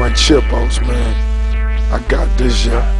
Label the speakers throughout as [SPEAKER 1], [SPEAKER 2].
[SPEAKER 1] my chip outs, man. I got this, yeah.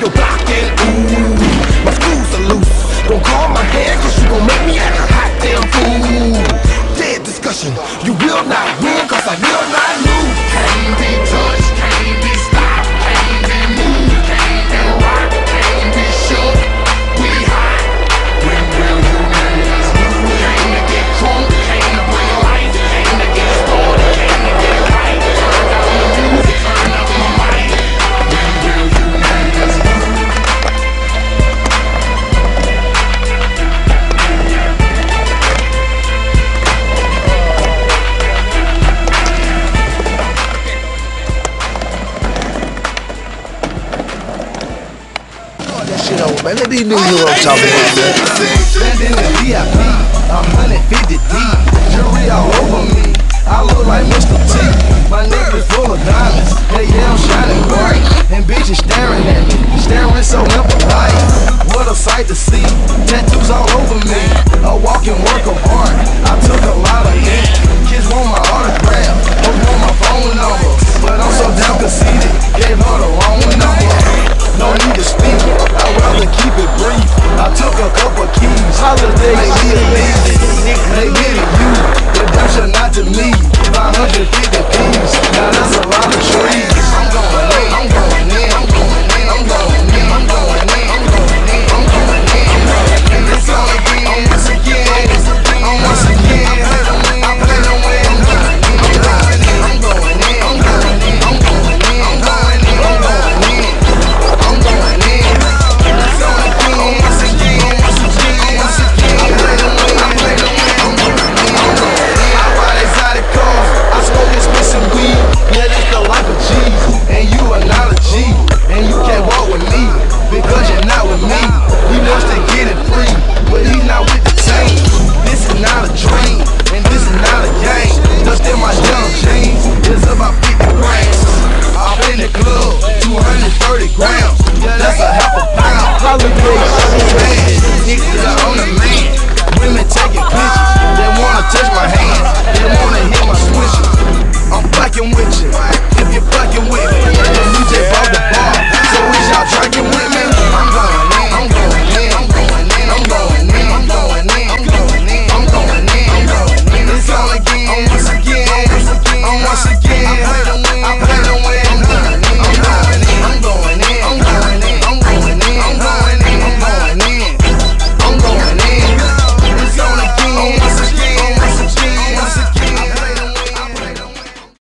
[SPEAKER 2] your block
[SPEAKER 1] know, man. Let these I'm talking about man.
[SPEAKER 3] Spending in the VIP, I'm 150 deep. Jury all over me. I look like Mr. T. My neck is full of diamonds. They yell shining bright. And bitches staring at me. Staring so impolite. What a sight to see. Tattoos all over me. A walking